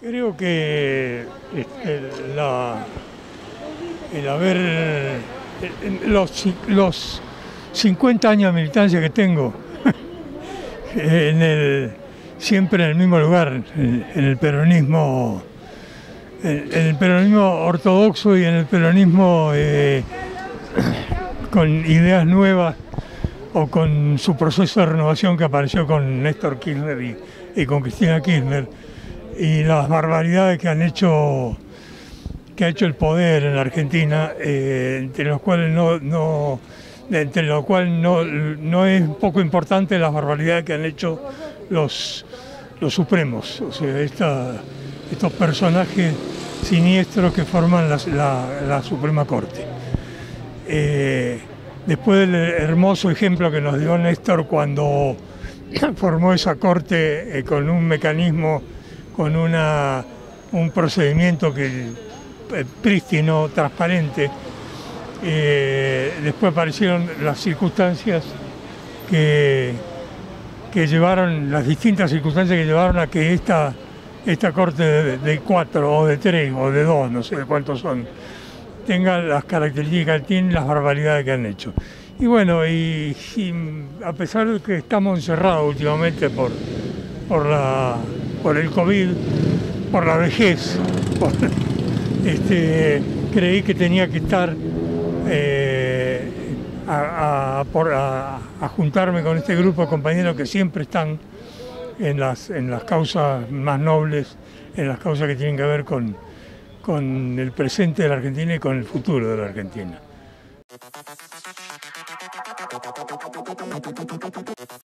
Creo que este, el haber los, los 50 años de militancia que tengo en el, siempre en el mismo lugar, en, el peronismo, en, el peronismo ortodoxo y en el peronismo eh, con ideas nuevas o con su proceso de renovación que apareció con Néstor Kirchner y con Cristina Kirchner y las barbaridades que han hecho que ha hecho el poder en la Argentina, eh, entre los cuales no, no entre lo cual no, no, es poco importante las barbaridades que han hecho los, los supremos, o sea, estos personajes siniestros que forman la, Suprema Corte. Eh, después del hermoso ejemplo que nos dio Néstor cuando formó esa corte eh, con un mecanismo con una, un procedimiento que eh, prístino, transparente. Eh, después aparecieron las circunstancias que, que llevaron, las distintas circunstancias que llevaron a que esta, esta corte de, cuatro o de tres o de dos, no sé de cuántos son, tenga las características, tiene las barbaridades que han hecho. Y bueno, y, a pesar de que estamos encerrados últimamente por, por la por el COVID, por la vejez, este, creí que tenía que estar eh, a, juntarme con este grupo de compañeros que siempre están en las, en las causas más nobles, en las causas que tienen que ver con, con el presente de la Argentina y con el futuro de la Argentina.